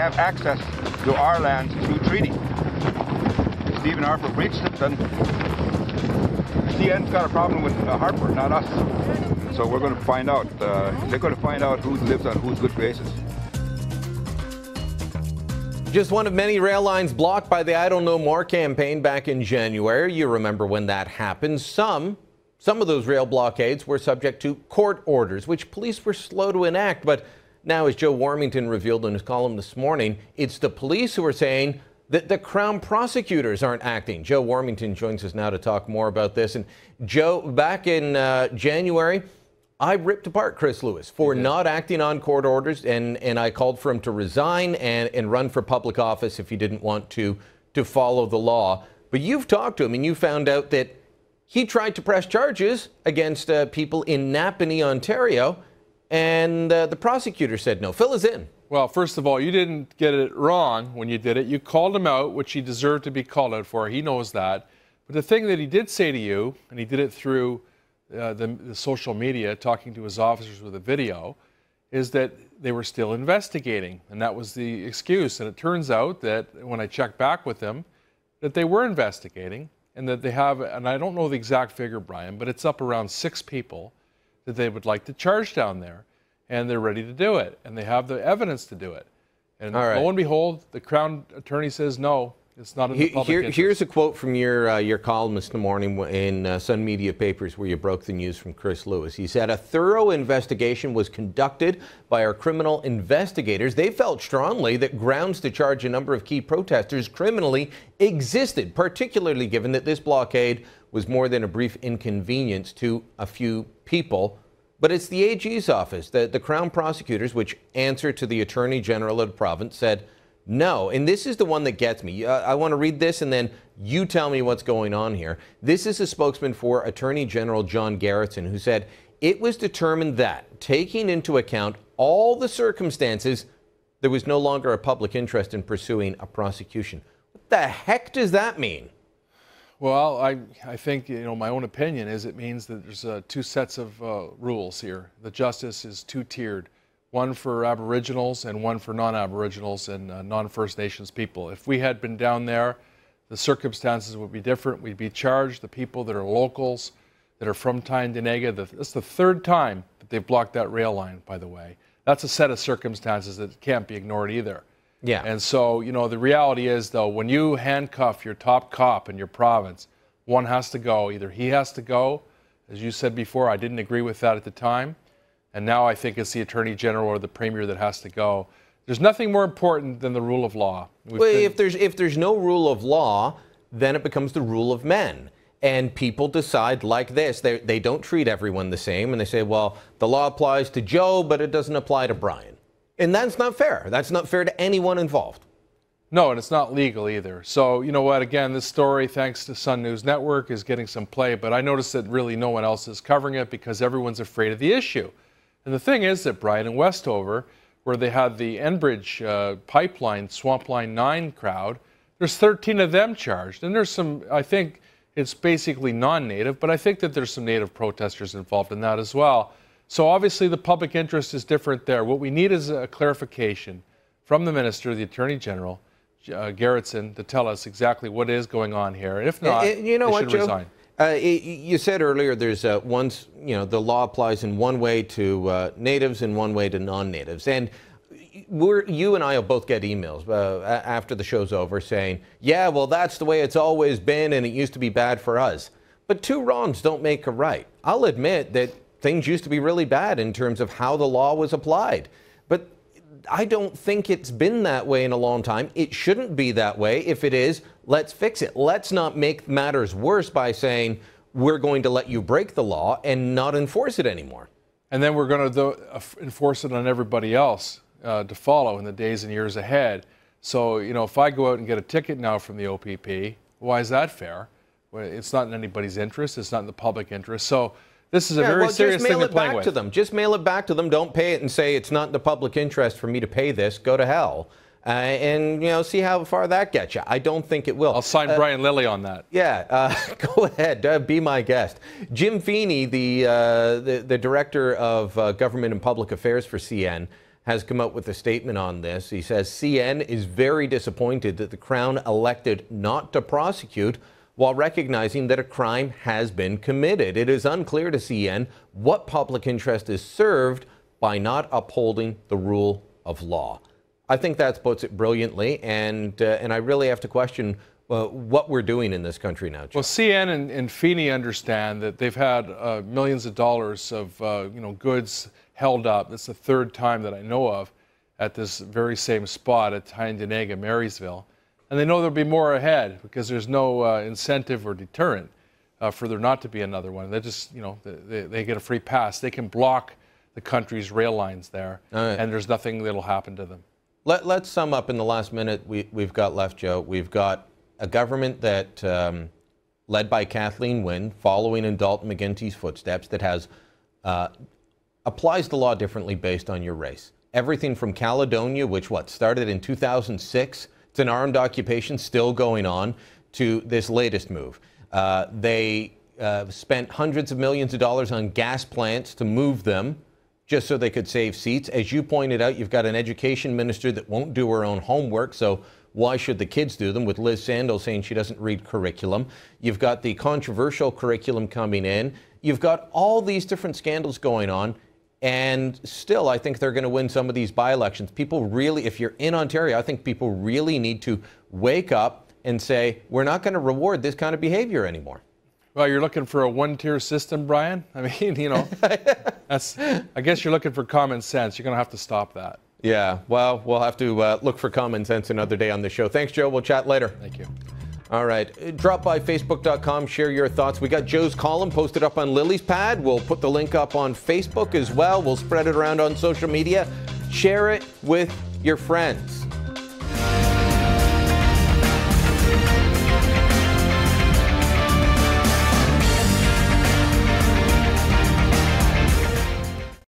have access to our lands through treaty. Stephen Harper breached it, then CN's got a problem with uh, Harper, not us. So we're going to find out. Uh, they're going to find out who lives on whose good graces. Just one of many rail lines blocked by the Idle No More campaign back in January. You remember when that happened. Some, some of those rail blockades were subject to court orders, which police were slow to enact. But now, as Joe Warmington revealed in his column this morning, it's the police who are saying that the Crown prosecutors aren't acting. Joe Warmington joins us now to talk more about this. And Joe, back in uh, January, I ripped apart Chris Lewis for not acting on court orders, and, and I called for him to resign and, and run for public office if he didn't want to, to follow the law. But you've talked to him, and you found out that he tried to press charges against uh, people in Napanee, Ontario, and uh, the prosecutor said no. Fill us in. Well, first of all, you didn't get it wrong when you did it. You called him out, which he deserved to be called out for. He knows that. But the thing that he did say to you, and he did it through uh, the, the, social media talking to his officers with a video is that they were still investigating, and that was the excuse. And it turns out that when I checked back with them, that they were investigating, and that they have, and I don't know the exact figure, Brian, but it's up around six people that they would like to charge down there, and they're ready to do it, and they have the evidence to do it. And lo and behold, the Crown Attorney says no, it's not in the public Here, Here's a quote from your uh, your column this morning in uh, Sun Media Papers, where you broke the news from Chris Lewis. He said a thorough investigation was conducted by our criminal investigators. They felt strongly that grounds to charge a number of key protesters criminally existed, particularly given that this blockade was more than a brief inconvenience to a few people. But it's the AG's office, the, the Crown prosecutors, which answer to the Attorney General of the province, said no, and this is the one that gets me. Uh, I want to read this and then you tell me what's going on here. This is a spokesman for Attorney General John Gerretsen who said it was determined that, taking into account all the circumstances, there was no longer a public interest in pursuing a prosecution. What the heck does that mean? Well, I, I think, you know, my own opinion is it means that there's uh, two sets of uh, rules here. The justice is two tiered one for Aboriginals and one for non-Aboriginals and uh, non-First Nations people. If we had been down there, the circumstances would be different. We'd be charged, the people that are locals, that are from Tyendinaga. That's the third time that they've blocked that rail line, by the way. That's a set of circumstances that can't be ignored either. Yeah. And so, you know, the reality is, though, when you handcuff your top cop in your province, one has to go. Either he has to go, as you said before, I didn't agree with that at the time, and now I think it's the Attorney General or the Premier that has to go. There's nothing more important than the rule of law. We've well, been... if there's if there's no rule of law, then it becomes the rule of men. And people decide like this. They, they don't treat everyone the same. And they say, well, the law applies to Joe, but it doesn't apply to Brian. And that's not fair. That's not fair to anyone involved. No, and it's not legal either. So, you know what? Again, this story, thanks to Sun News Network, is getting some play, but I noticed that really no one else is covering it because everyone's afraid of the issue. And the thing is that Brian and Westover, where they had the Enbridge uh, pipeline, Swampline 9 crowd, there's 13 of them charged. And there's some, I think it's basically non native, but I think that there's some native protesters involved in that as well. So obviously the public interest is different there. What we need is a clarification from the Minister, the Attorney General, uh, Gerretsen, to tell us exactly what is going on here. If not, you know they what, should Joe? resign. Uh, you said earlier there's uh, one, you know, the law applies in one way to uh, natives and one way to non-natives. And we're, you and I will both get emails uh, after the show's over saying, yeah, well, that's the way it's always been and it used to be bad for us. But two wrongs don't make a right. I'll admit that things used to be really bad in terms of how the law was applied. But I don't think it's been that way in a long time. It shouldn't be that way. If it is, let's fix it. Let's not make matters worse by saying we're going to let you break the law and not enforce it anymore. And then we're going to uh, enforce it on everybody else uh, to follow in the days and years ahead. So, you know, if I go out and get a ticket now from the OPP, why is that fair? Well, it's not in anybody's interest. It's not in the public interest. So, this is a yeah, very well, serious thing to play with. To them. Just mail it back to them. Don't pay it and say it's not in the public interest for me to pay this. Go to hell. Uh, and you know, see how far that gets you. I don't think it will. I'll sign uh, Brian Lilley on that. Yeah, uh, go ahead, uh, be my guest. Jim Feeny, the uh, the, the, director of uh, government and public affairs for CN, has come out with a statement on this. He says CN is very disappointed that the Crown elected not to prosecute while recognizing that a crime has been committed. It is unclear to CN what public interest is served by not upholding the rule of law. I think that puts it brilliantly, and uh, and I really have to question uh, what we're doing in this country now. Well, CN and, and Feeny understand that they've had uh, millions of dollars of uh, you know goods held up. That's the third time that I know of at this very same spot at Tyendinaga, Marysville, and they know there'll be more ahead because there's no uh, incentive or deterrent uh, for there not to be another one. They just you know they, they get a free pass. They can block the country's rail lines there, right. and there's nothing that'll happen to them. Let, let's sum up in the last minute we, have got left, Joe. We've got a government that, um, led by Kathleen Wynne, following in Dalton McGuinty's footsteps, that has uh, applies the law differently based on your race. Everything from Caledonia, which what started in 2006, it's an armed occupation still going on, to this latest move. Uh, they uh, spent hundreds of millions of dollars on gas plants to move them just so they could save seats. As you pointed out, you've got an education minister that won't do her own homework, so why should the kids do them? With Liz Sandals saying she doesn't read curriculum. You've got the controversial curriculum coming in. You've got all these different scandals going on. And still, I think they're going to win some of these by elections. People really, if you're in Ontario, I think people really need to wake up and say, we're not going to reward this kind of behavior anymore. Well, you're looking for a one-tier system, Brian. I mean, you know, that's. I guess you're looking for common sense. You're going to have to stop that. Yeah. Well, we'll have to uh, look for common sense another day on the show. Thanks, Joe. We'll chat later. Thank you. All right. Uh, drop by Facebook.com, share your thoughts. We got Joe's column posted up on Lilley's pad. We'll put the link up on Facebook as well. We'll spread it around on social media. Share it with your friends.